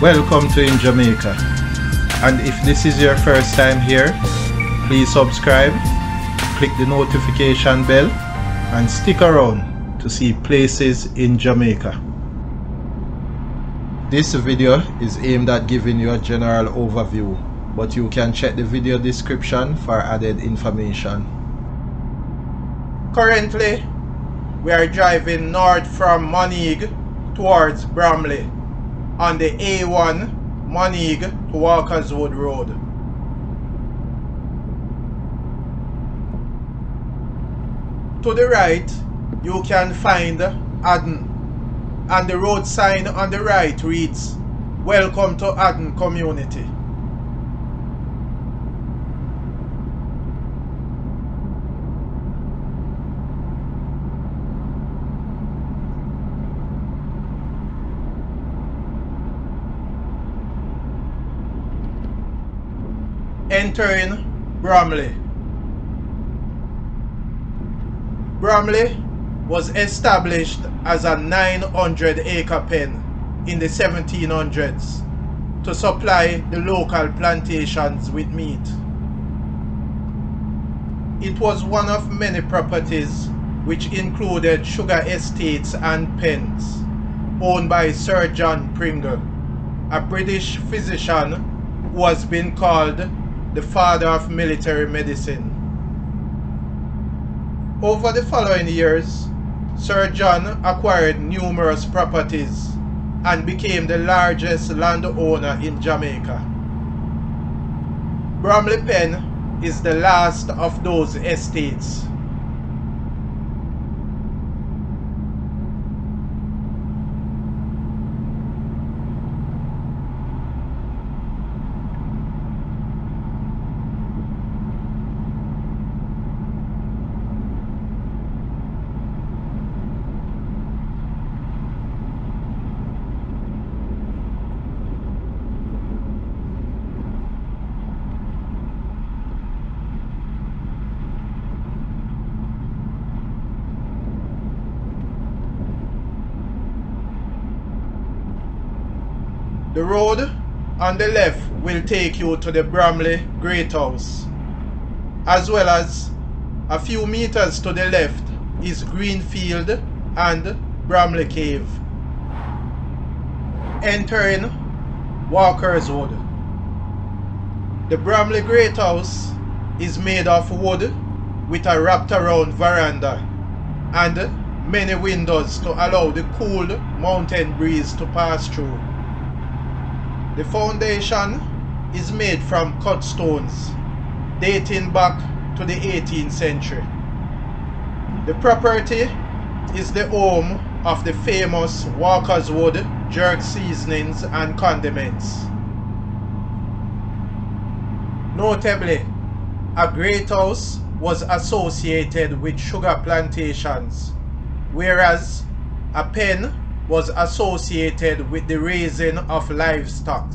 Welcome to In Jamaica. And if this is your first time here, please subscribe, click the notification bell, and stick around to see places in Jamaica. This video is aimed at giving you a general overview, but you can check the video description for added information. Currently, we are driving north from Moneague towards Bromley on the A1 Moneague to Walkerswood Road. To the right, you can find Haddon and the road sign on the right reads Welcome to Haddon Community. Entering Bromley. Bromley was established as a 900 acre pen in the 1700s to supply the local plantations with meat. It was one of many properties which included sugar estates and pens owned by Sir John Pringle, a British physician who has been called the father of military medicine. Over the following years, Sir John acquired numerous properties and became the largest landowner in Jamaica. Bromley Pen is the last of those estates. The road on the left will take you to the Bromley Great House. As well as a few meters to the left is Greenfield and Bromley Cave. Entering Walkerswood. The Bromley Great House is made of wood with a wrapped around veranda and many windows to allow the cool mountain breeze to pass through. The foundation is made from cut stones dating back to the 18th century. The property is the home of the famous Walkerswood jerk seasonings and condiments. Notably, a great house was associated with sugar plantations, whereas a pen was associated with the raising of livestock.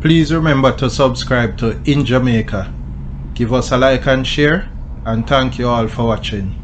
Please remember to subscribe to In Jamaica. Give us a like and share and thank you all for watching.